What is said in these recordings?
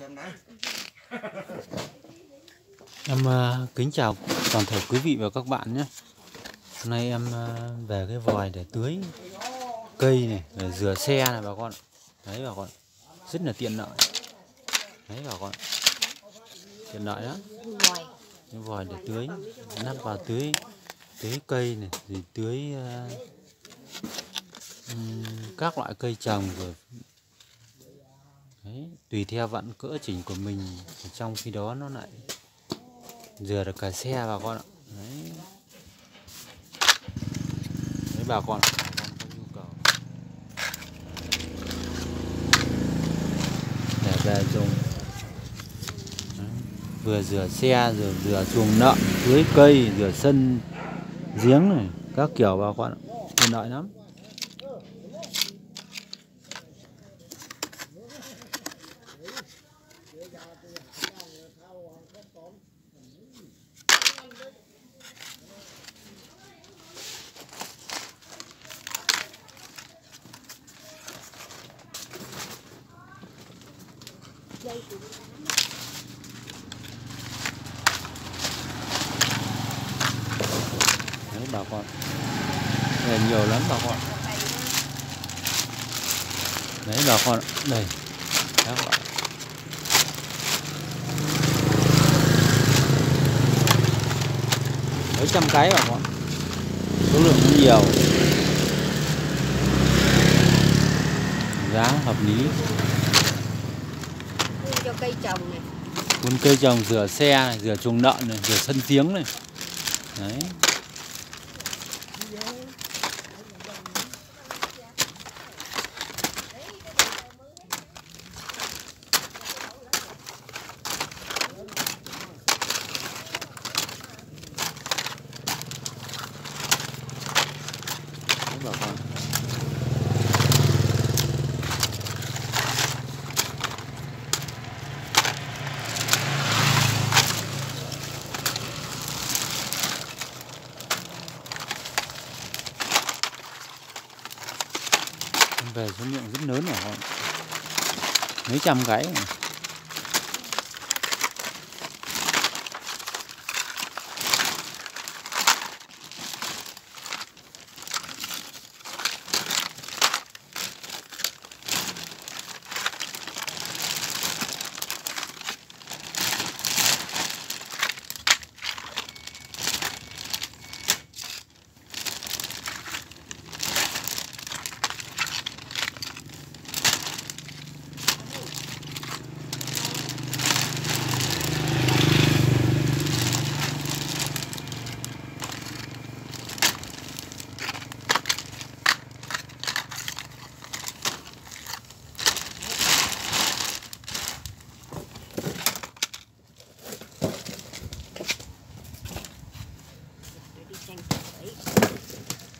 xem đã Em ờ, kính chào toàn thể quý vị và các bạn nhé. Hôm nay em ờ, về cái vòi để tưới cây này, để rửa xe này bà con. Đấy bà con. Rất là tiện lợi. Đấy bà con. Tiện lợi đó. Cái vòi để tưới, nắp vào tưới tưới cây này, rồi tưới uh, các loại cây trồng rồi Đấy, tùy theo vận cỡ chỉnh của mình trong khi đó nó lại rửa được cả xe bà con ạ. Đấy. Đấy bà con ạ, cầu. Để về dùng. Đấy, vừa rửa xe rồi rửa chuồng nợ dưới cây rửa sân giếng này các kiểu bà con ạ. Tiện lợi lắm. Đấy, bà con. Này nhiều lắm bà con. Đấy, bà con đây. Các bạn. Mấy trăm cái bà con. Số lượng cũng nhiều. Giá hợp lý cây trồng này. Phun cây trồng rửa xe này, rửa chuồng lợn này rửa sân giếng này. Đấy. Đấy bà con. Về số lượng rất lớn rồi họ mấy trăm cái này. để đi tranh ấy Thôi, thôi, thôi đó. Ở nhà này bán cho mấy mấy cháu gói đấy. Cái gì cháu gói?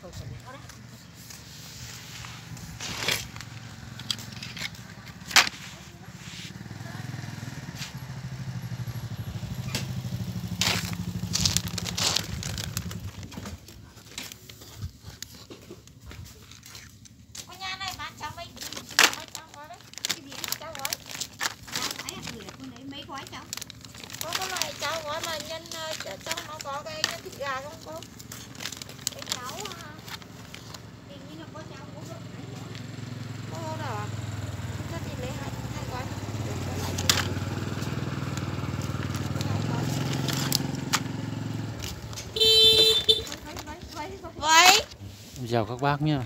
Có cái loại cháu gói mà nhân ờ, trong nó có cái nhân thịt gà không cô? Cái cháu à, hình như là có cháu cũng được đấy. Cô đâu à? Thế thì lấy hai hai gói. Được, có lại thì- có hai gói. Vậy, vậy, vậy, vậy. Em chào các bác nhá.